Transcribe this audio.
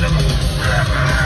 Hallelujah.